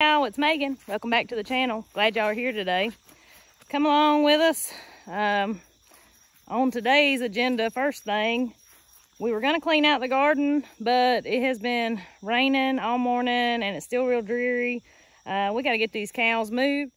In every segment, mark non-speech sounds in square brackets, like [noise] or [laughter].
Y'all, it's Megan. Welcome back to the channel. Glad y'all are here today. Come along with us. Um, on today's agenda, first thing, we were going to clean out the garden, but it has been raining all morning and it's still real dreary. Uh, we got to get these cows moved.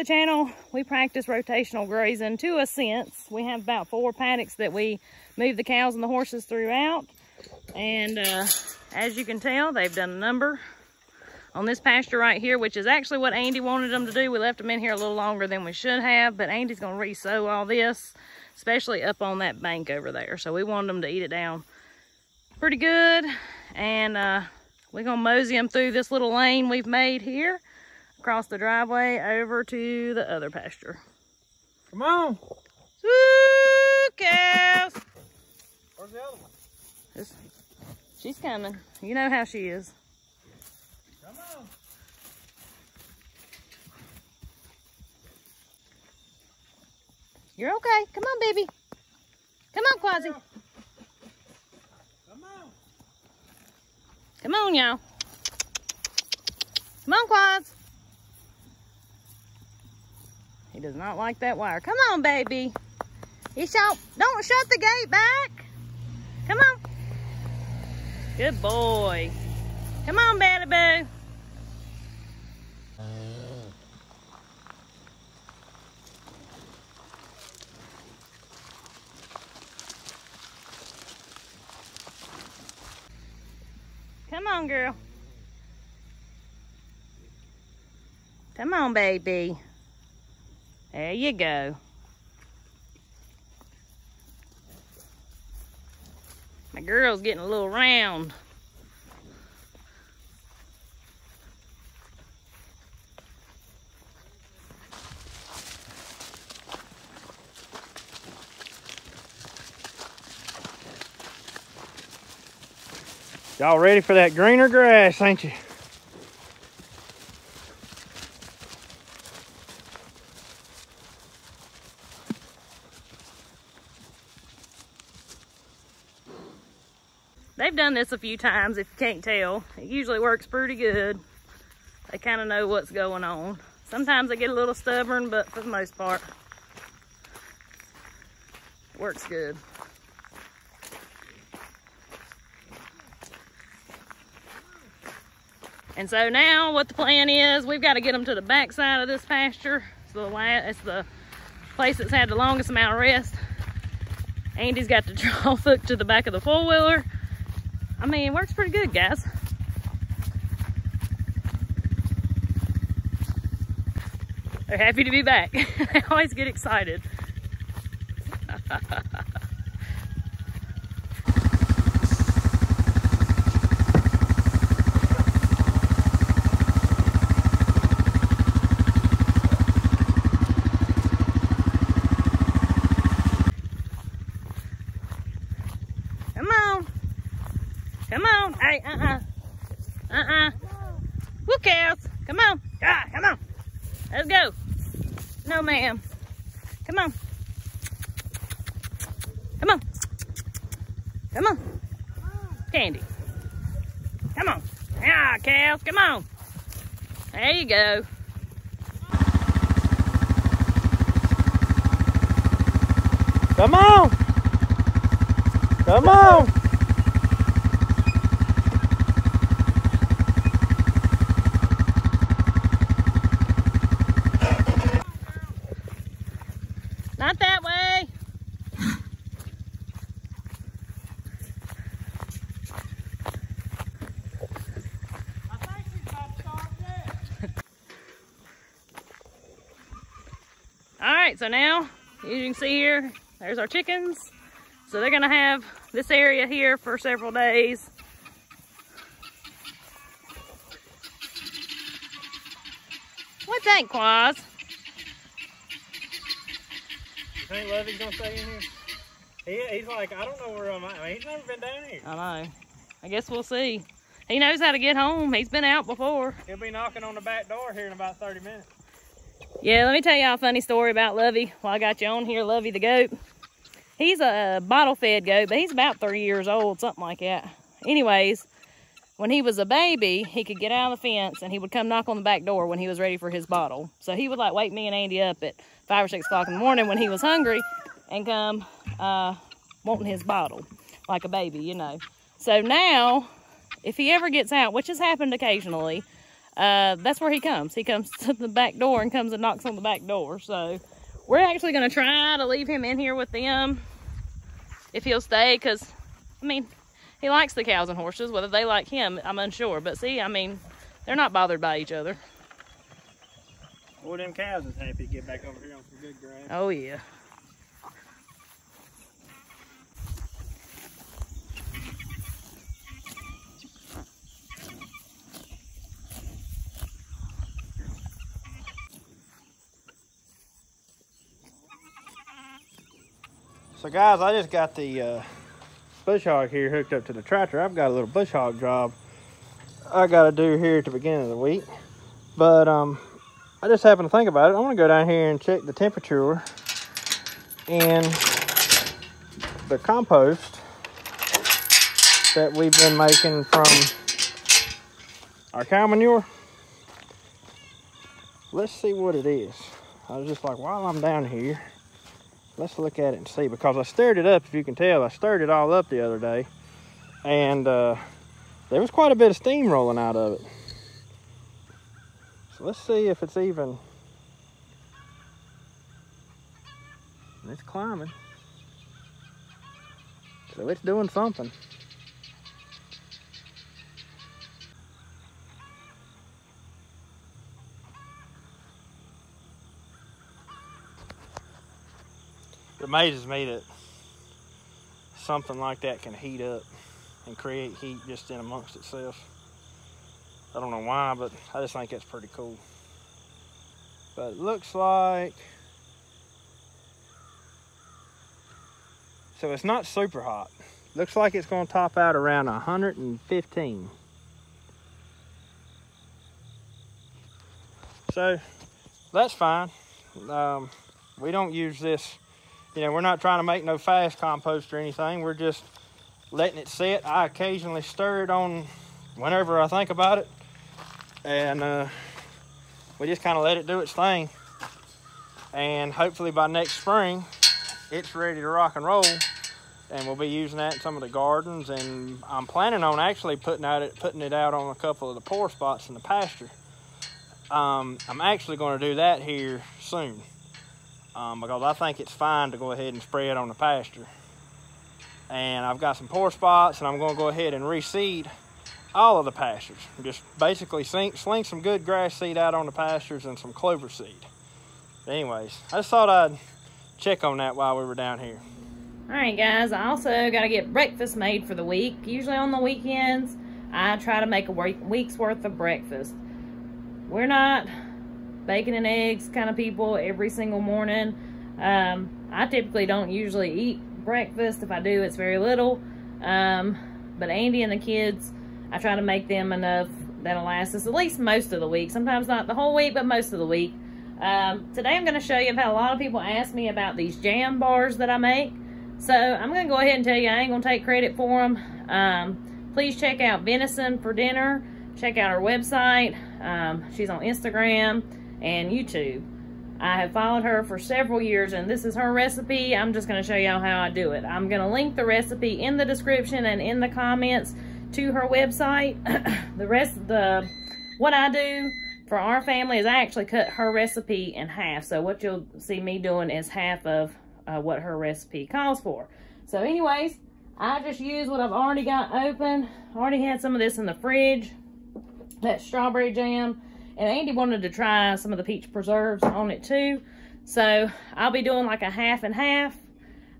The channel, we practice rotational grazing to a sense. We have about four paddocks that we move the cows and the horses throughout. And uh, as you can tell, they've done a number on this pasture right here, which is actually what Andy wanted them to do. We left them in here a little longer than we should have, but Andy's gonna re-sow all this, especially up on that bank over there. So we wanted them to eat it down pretty good. And uh, we're gonna mosey them through this little lane we've made here across the driveway over to the other pasture. Come on. Woo, cows! Where's the other one? She's coming. You know how she is. Come on. You're okay. Come on, baby. Come on, Quasi. Come on. Come on, y'all. Come on, Quaz. Does not like that wire. Come on, baby. He shall don't shut the gate back. Come on. Good boy. Come on, Betty Boo. Come on, girl. Come on, baby. There you go. My girl's getting a little round. Y'all ready for that greener grass, ain't you? They've done this a few times if you can't tell. It usually works pretty good. They kind of know what's going on. Sometimes they get a little stubborn, but for the most part, it works good. And so now what the plan is, we've got to get them to the back side of this pasture. It's the, la it's the place that's had the longest amount of rest. Andy's got the [laughs] draw hook to the back of the four-wheeler. I mean, it works pretty good, guys. They're happy to be back. [laughs] they always get excited. [laughs] Come on. Come on. Hey, uh-uh. Uh-uh. Who cares? Come on. Ah, come on. Let's go. No, ma'am. Come on. Come on. Come on. Candy. Come on. Ah, cows. Come on. There you go. Come on. Come on. Not that way. All right, so now, as you can see here, there's our chickens. So they're gonna have this area here for several days. What's that, Quaz? You think Lovey's gonna stay in here? He, he's like, I don't know where I'm at. I mean, he's never been down here. I know. I guess we'll see. He knows how to get home. He's been out before. He'll be knocking on the back door here in about 30 minutes. Yeah, let me tell y'all a funny story about Lovey while I got you on here, Lovey the goat. He's a bottle fed goat, but he's about three years old, something like that. Anyways, when he was a baby, he could get out of the fence and he would come knock on the back door when he was ready for his bottle. So he would like wake me and Andy up at five or six o'clock in the morning when he was hungry and come uh, wanting his bottle like a baby, you know. So now, if he ever gets out, which has happened occasionally, uh, that's where he comes. He comes [laughs] to the back door and comes and knocks on the back door. So we're actually going to try to leave him in here with them if he'll stay because, I mean, he likes the cows and horses. Whether they like him, I'm unsure. But see, I mean, they're not bothered by each other. Well, them cows is happy to get back over here on some good grass. Oh, yeah. So guys, I just got the uh, bush hog here hooked up to the tractor. I've got a little bush hog job I got to do here at the beginning of the week. But um, I just happened to think about it. I'm going to go down here and check the temperature and the compost that we've been making from our cow manure. Let's see what it is. I was just like, while I'm down here, let's look at it and see because I stirred it up if you can tell. I stirred it all up the other day and uh, there was quite a bit of steam rolling out of it. So let's see if it's even it's climbing. So it's doing something it amazes me that something like that can heat up and create heat just in amongst itself. I don't know why, but I just think that's pretty cool. But it looks like, so it's not super hot. Looks like it's gonna top out around 115. So that's fine. Um, we don't use this you know, we're not trying to make no fast compost or anything. We're just letting it sit. I occasionally stir it on whenever I think about it. And uh, we just kind of let it do its thing. And hopefully by next spring, it's ready to rock and roll. And we'll be using that in some of the gardens. And I'm planning on actually putting, out it, putting it out on a couple of the poor spots in the pasture. Um, I'm actually going to do that here soon um, because I think it's fine to go ahead and spread on the pasture. And I've got some poor spots and I'm going to go ahead and reseed all of the pastures. Just basically sling, sling some good grass seed out on the pastures and some clover seed. Anyways, I just thought I'd check on that while we were down here. All right, guys, I also got to get breakfast made for the week. Usually on the weekends, I try to make a week's worth of breakfast. We're not bacon and eggs kind of people every single morning. Um, I typically don't usually eat breakfast. If I do, it's very little. Um, but Andy and the kids, I try to make them enough that'll last us at least most of the week. Sometimes not the whole week, but most of the week. Um, today I'm going to show you, I've had a lot of people ask me about these jam bars that I make. So I'm going to go ahead and tell you I ain't going to take credit for them. Um, please check out Venison for Dinner. Check out her website. Um, she's on Instagram and YouTube. I have followed her for several years and this is her recipe. I'm just going to show y'all how I do it. I'm going to link the recipe in the description and in the comments to her website. [coughs] the rest the what I do for our family is I actually cut her recipe in half. So what you'll see me doing is half of uh, what her recipe calls for. So anyways, I just use what I've already got open. already had some of this in the fridge. That strawberry jam. And Andy wanted to try some of the peach preserves on it too. So I'll be doing like a half and half.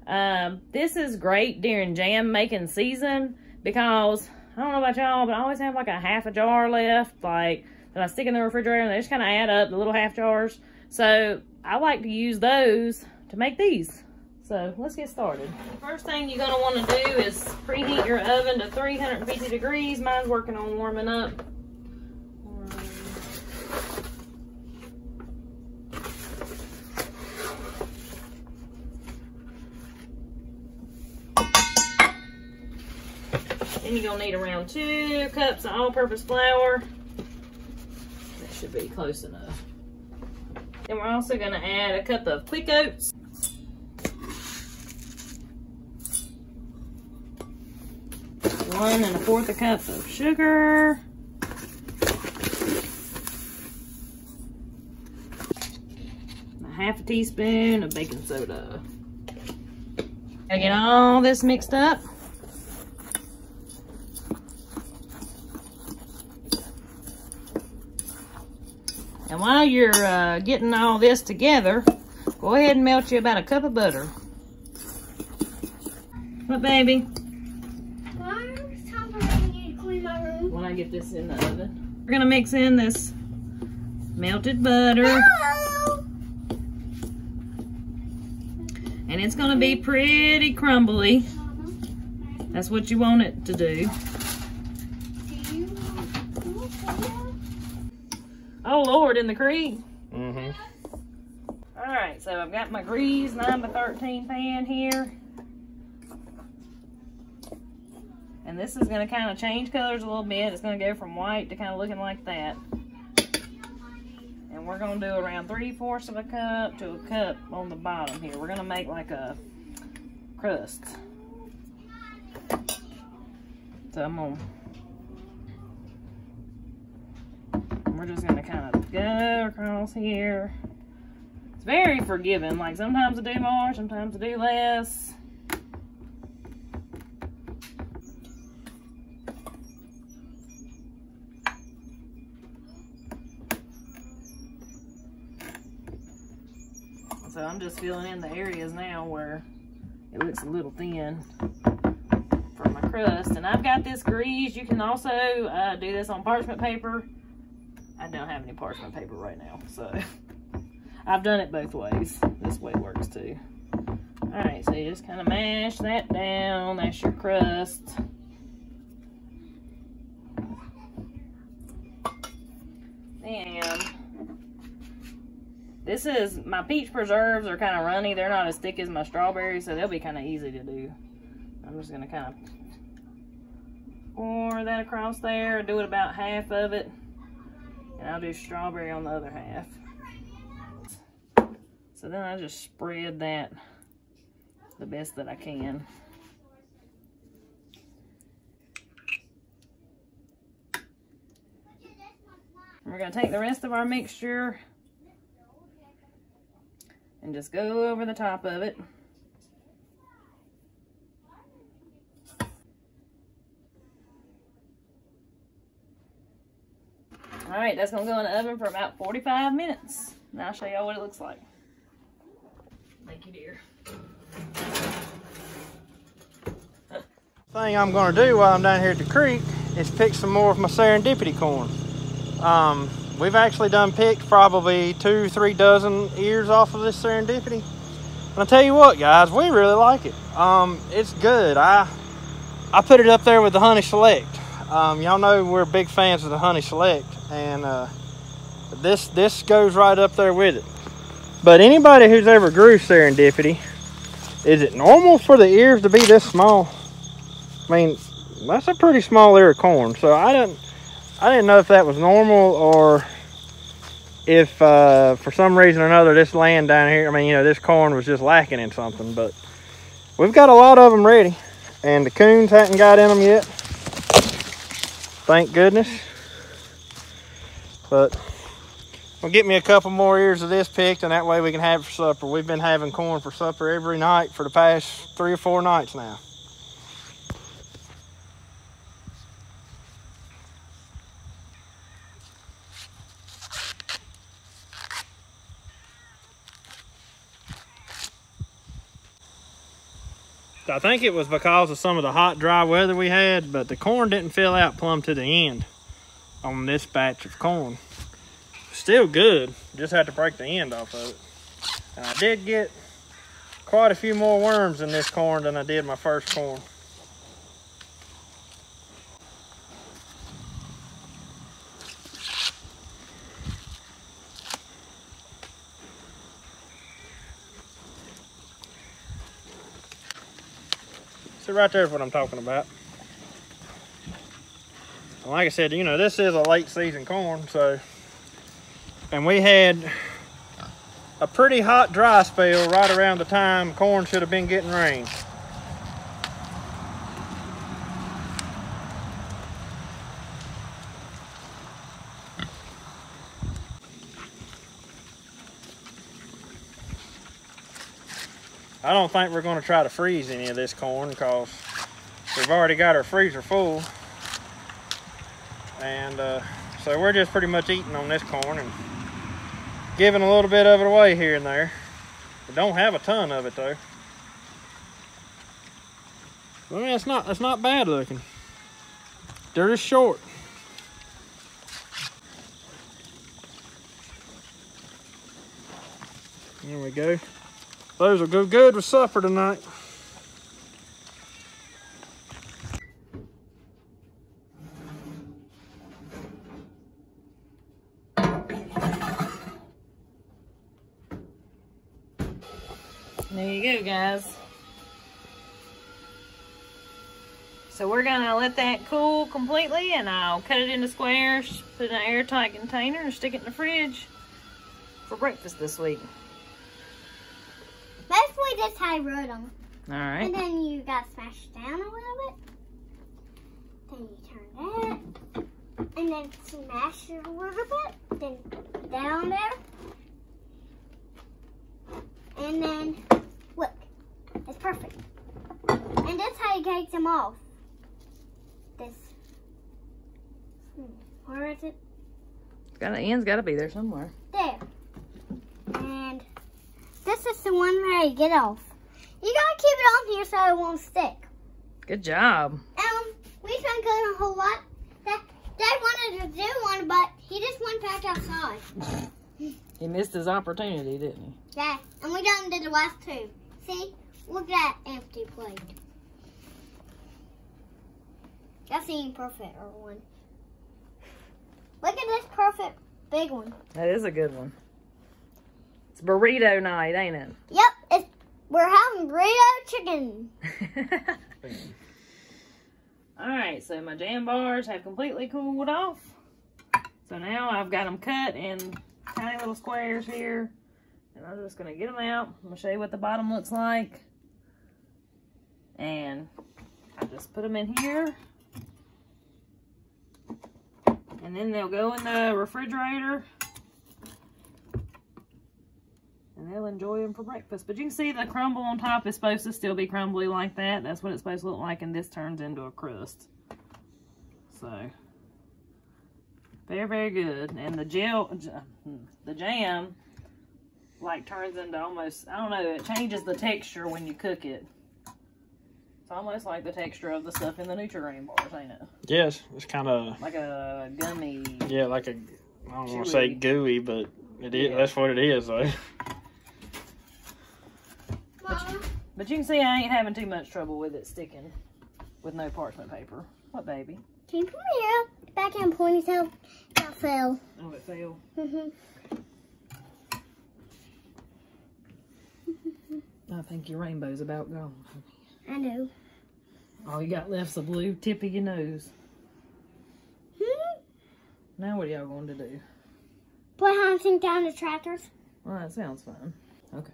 Um, this is great during jam making season because I don't know about y'all, but I always have like a half a jar left, like that I stick in the refrigerator and they just kind of add up the little half jars. So I like to use those to make these. So let's get started. First thing you're gonna wanna do is preheat your oven to 350 degrees. Mine's working on warming up. Then you're gonna need around two cups of all-purpose flour. That should be close enough. Then we're also gonna add a cup of quick oats. One and a fourth a cup of sugar. A half a teaspoon of baking soda. Gotta get all this mixed up. While you're uh, getting all this together, go ahead and melt you about a cup of butter. What, baby? When I get this in the oven. We're gonna mix in this melted butter. And it's gonna be pretty crumbly. That's what you want it to do. Oh Lord, in the creek. Mm-hmm. All right, so I've got my grease 9 by 13 pan here. And this is gonna kind of change colors a little bit. It's gonna go from white to kind of looking like that. And we're gonna do around 3 fourths of a cup to a cup on the bottom here. We're gonna make like a crust. So I'm gonna we're just gonna kind of go across here. It's very forgiving. Like sometimes I do more, sometimes I do less. So I'm just filling in the areas now where it looks a little thin for my crust. And I've got this grease. You can also uh, do this on parchment paper. Have any parchment paper right now, so [laughs] I've done it both ways. This way works too. All right, so you just kind of mash that down. That's your crust. And this is, my peach preserves are kind of runny. They're not as thick as my strawberries, so they'll be kind of easy to do. I'm just going to kind of pour that across there. Do it about half of it. And I'll do strawberry on the other half. So then I just spread that the best that I can. We're going to take the rest of our mixture and just go over the top of it. All right, that's gonna go in the oven for about 45 minutes. Now I'll show y'all what it looks like. Thank you, dear. Thing I'm gonna do while I'm down here at the creek is pick some more of my serendipity corn. Um, we've actually done picked probably two, three dozen ears off of this serendipity. And I tell you what, guys, we really like it. Um, it's good. I I put it up there with the Honey Select. Um, y'all know we're big fans of the Honey Select, and uh, this this goes right up there with it. But anybody who's ever grew serendipity, is it normal for the ears to be this small? I mean, that's a pretty small ear of corn. So I didn't I didn't know if that was normal or if uh, for some reason or another this land down here, I mean, you know, this corn was just lacking in something. But we've got a lot of them ready, and the coons hadn't got in them yet. Thank goodness. But we'll get me a couple more ears of this picked, and that way we can have it for supper. We've been having corn for supper every night for the past three or four nights now. I think it was because of some of the hot, dry weather we had, but the corn didn't fill out plumb to the end on this batch of corn. Still good, just had to break the end off of it. And I did get quite a few more worms in this corn than I did my first corn. So right there's what I'm talking about. Like I said, you know, this is a late season corn, so, and we had a pretty hot dry spell right around the time corn should have been getting rain. I don't think we're going to try to freeze any of this corn because we've already got our freezer full. And uh, so we're just pretty much eating on this corn and giving a little bit of it away here and there. We don't have a ton of it though. I mean, it's not, it's not bad looking. They're just short. There we go. Those will go good with supper tonight. Guys. So we're gonna let that cool completely and I'll cut it into squares, put it in an airtight container and stick it in the fridge for breakfast this week. Basically that's how I wrote them. All right. And then you got smashed down a little bit. Then you turn that. And then smash it a little bit. Then down there. And then, it's perfect. And that's how you take them off. This. Hmm, where is it? Got an end's got to be there somewhere. There. And this is the one where you get off. You gotta keep it on here so it won't stick. Good job. Um, we tried cutting a whole lot. That Dad wanted to do one, but he just went back outside. He missed his opportunity, didn't he? Yeah, and we done did the last two. See? Look at that empty plate. That's the imperfect one. Look at this perfect big one. That is a good one. It's burrito night, ain't it? Yep, it's we're having burrito chicken. [laughs] All right, so my jam bars have completely cooled off. So now I've got them cut in tiny little squares here. And I'm just gonna get them out. I'm gonna show you what the bottom looks like. I just put them in here. And then they'll go in the refrigerator. And they'll enjoy them for breakfast. But you can see the crumble on top is supposed to still be crumbly like that. That's what it's supposed to look like. And this turns into a crust. So, very, very good. And the gel, hmm, the jam, like turns into almost, I don't know, it changes the texture when you cook it. It's almost like the texture of the stuff in the Nutri-Grain bars, ain't it? Yes, it's kind of Like a gummy. yeah, like a I don't want to say gooey, but it is. Yeah. That's what it is, though. Mama, But you can see I ain't having too much trouble with it sticking with no parchment paper. What, baby? can you put my hair back in a ponytail? That fell. Oh, it fell. Mhm. I think your rainbow's about gone. I know. All you got left's the blue tip of your nose. Hmm? Now what are y'all going to do? Put hunting down the tractors. Well, that sounds fun. Okay.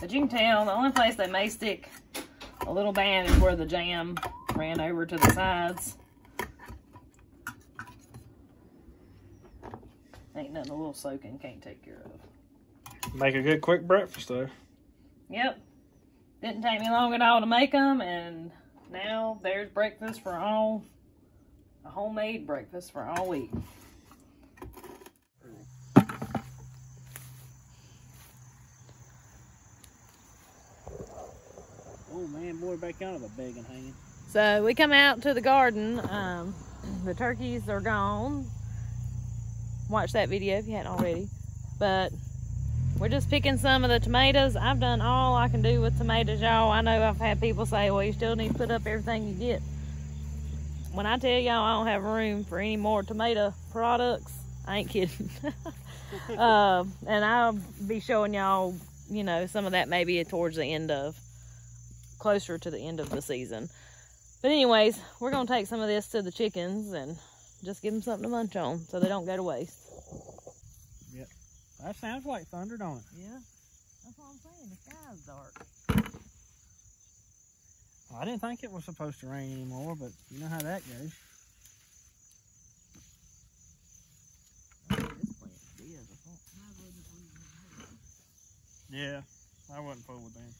But you can tell the only place they may stick a little band is where the jam ran over to the sides. Ain't nothing a little soaking can't take care of. Make a good quick breakfast, though. Yep. Didn't take me long at all to make them, and now there's breakfast for all, a homemade breakfast for all week. Oh man, boy, back out of a bag and hanging. So we come out to the garden. Um, the turkeys are gone. Watch that video if you hadn't already. But we're just picking some of the tomatoes. I've done all I can do with tomatoes, y'all. I know I've had people say, well, you still need to put up everything you get. When I tell y'all I don't have room for any more tomato products, I ain't kidding. uh, [laughs] and I'll be showing y'all, you know, some of that maybe towards the end of, closer to the end of the season. But anyways, we're going to take some of this to the chickens and just give them something to munch on so they don't go to waste. That sounds like thunder, don't it? Yeah, that's what I'm saying. The sky's dark. I didn't think it was supposed to rain anymore, but you know how that goes. Yeah, I wasn't fool with them.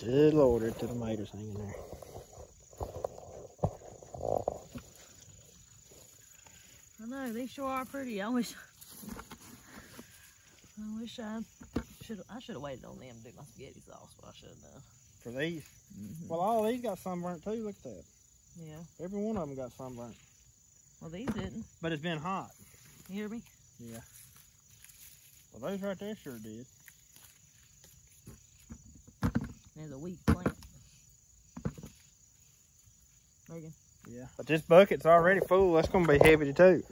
Good lord, there's the tomatoes hanging there. I know they sure are pretty. I wish. I wish I should. I should have waited on them to do my spaghetti sauce. What I should have done. For these. Mm-hmm. Well, all these got sunburnt too. Look at that. Yeah. Every one of them got sunburnt. Well, these didn't. But it's been hot. You hear me? Yeah. Well, those right there sure did. There's a weak plant. Megan. Yeah. But this bucket's already full. That's going to be heavy to tote.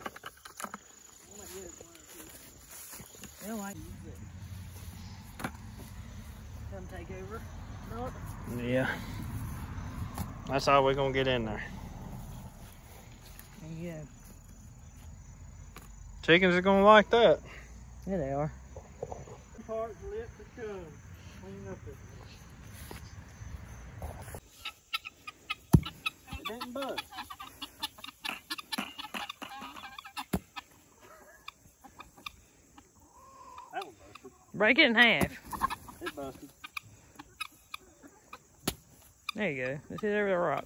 They don't like use it. Come take over. Yeah. That's all we're going to get in there. Yeah. Chickens are going to like that. Yeah, they are. Parts left to come. Clean up this. It didn't bust. That one busted. Break it in half. It busted. There you go. Let's hit over the rock.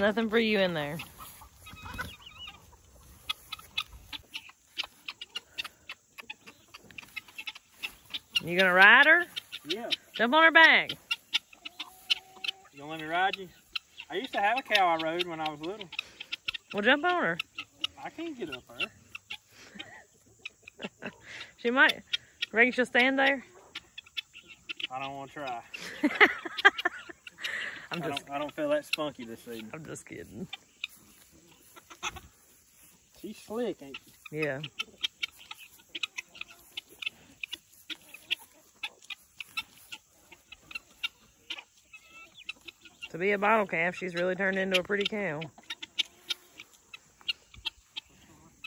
Nothing for you in there. You gonna ride her? Yeah. Jump on her back. You gonna let me ride you? I used to have a cow I rode when I was little. Well, jump on her. I can't get up her. [laughs] She might. Reckon she'll stand there? I don't want to try. [laughs] I'm I just, don't, I don't feel that spunky this evening. I'm just kidding. She's slick, ain't she? Yeah. To be a bottle calf, she's really turned into a pretty cow.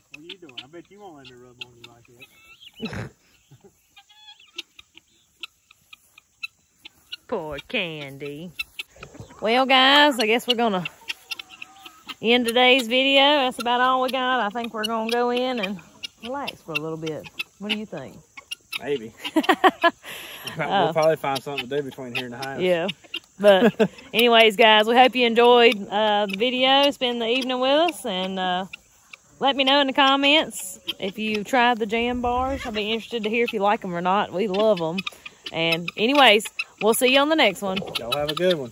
What are you doing? I bet you won't let me rub on you like that. [laughs] Poor Candy. Well, guys, I guess we're gonna end today's video. That's about all we got. I think we're gonna go in and relax for a little bit. What do you think? Maybe. [laughs] Uh, we'll probably find something to do between here and the house. Yeah. But [laughs] anyways, guys, we hope you enjoyed uh, the video. Spend the evening with us and uh, let me know in the comments if you tried the jam bars. I'll be interested to hear if you like them or not. We love them. And anyways, we'll see you on the next one. Y'all have a good one.